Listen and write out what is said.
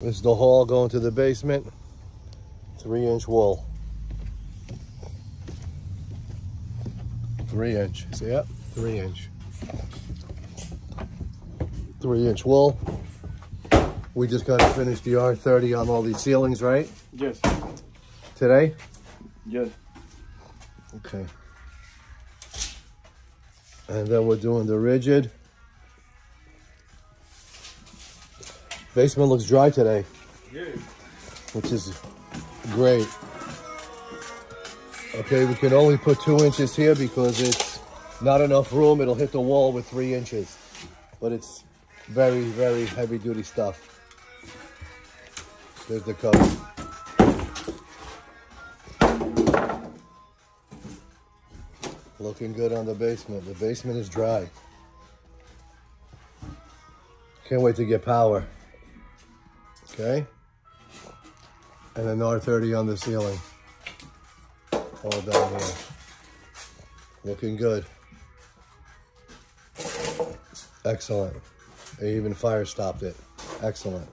This is the hall going to the basement. Three inch wall. Three inch. See that? Three inch. Three inch wall. We just got to finish the R30 on all these ceilings, right? Yes. Today? Yes. Okay. And then we're doing the rigid. Basement looks dry today, Yeah. which is great. Okay, we can only put two inches here because it's not enough room. It'll hit the wall with three inches. But it's very, very heavy duty stuff. There's the cover. Looking good on the basement. The basement is dry. Can't wait to get power. Okay? And an R30 on the ceiling. All down here. Looking good. Excellent. They even fire stopped it. Excellent.